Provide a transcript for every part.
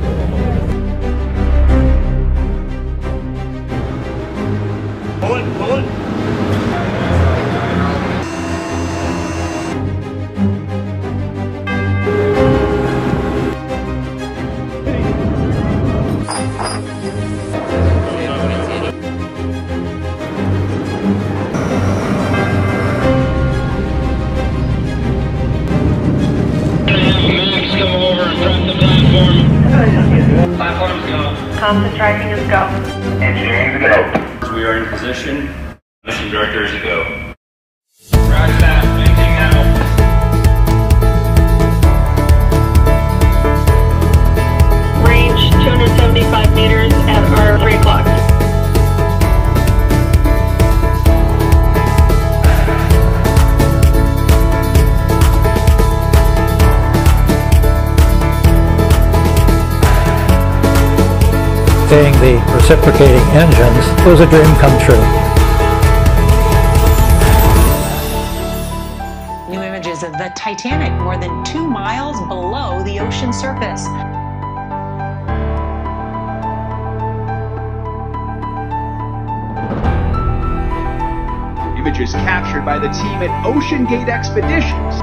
Thank you. Um, Thompson tracking is go. Engineering to go. We are in position. Mission director is a go. Roger that. Seeing the reciprocating engines was a dream come true. New images of the Titanic more than two miles below the ocean surface. Images captured by the team at OceanGate Expeditions,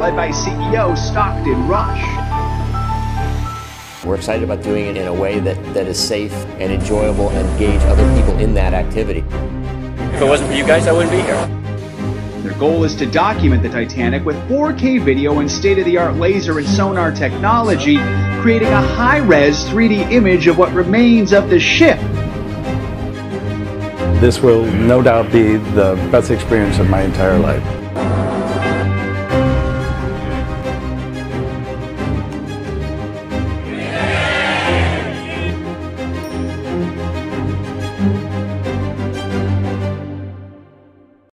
led by CEO Stockton Rush. We're excited about doing it in a way that, that is safe and enjoyable and engage other people in that activity. If it wasn't for you guys, I wouldn't be here. Their goal is to document the Titanic with 4K video and state of the art laser and sonar technology, creating a high res 3D image of what remains of the ship. This will no doubt be the best experience of my entire life.